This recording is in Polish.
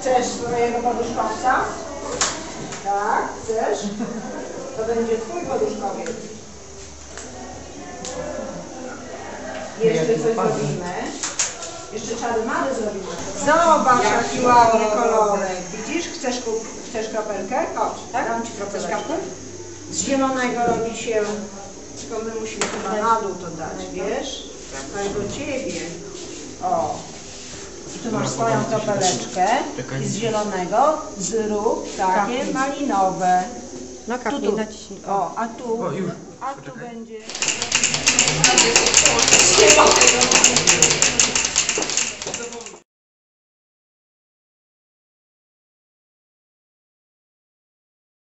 Chcesz swojego poduszkowca? Tak, chcesz? To będzie twój poduszkowiec. Jeszcze coś zrobimy. Jeszcze czary mary zrobimy. Zobacz jaki ładny kolorek. Widzisz? Chcesz, kup- chcesz kropelkę? Chodź, tak? Dam ci kropelkę. Z zielonego robi się, tylko my musimy chyba na dół to dać, wiesz? Tak do ciebie. O. I tu masz swoją topeleczkę z zielonego, zrób takie malinowe. No Tu, O, a tu, a tu będzie...